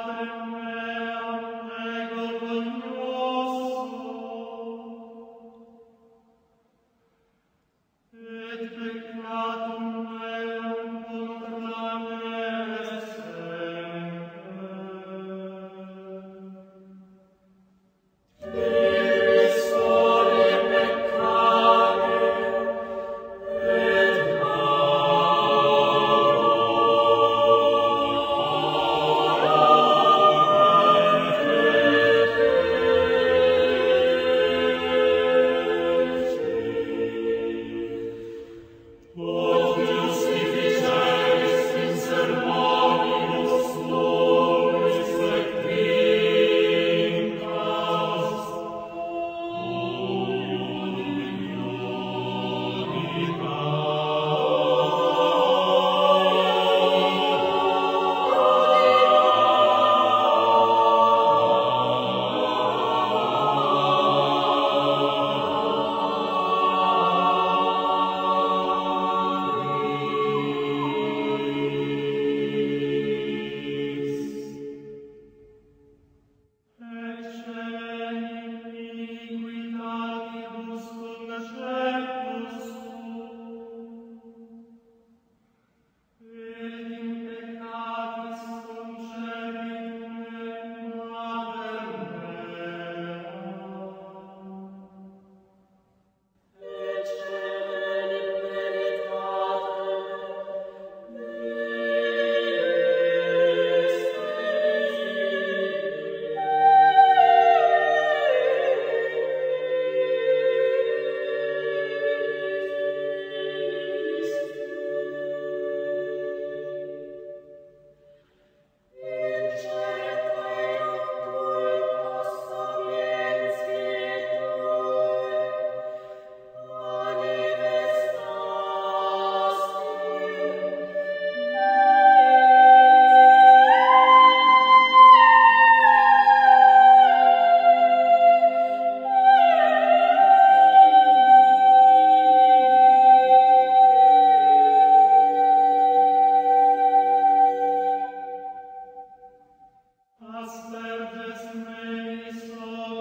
Father this may so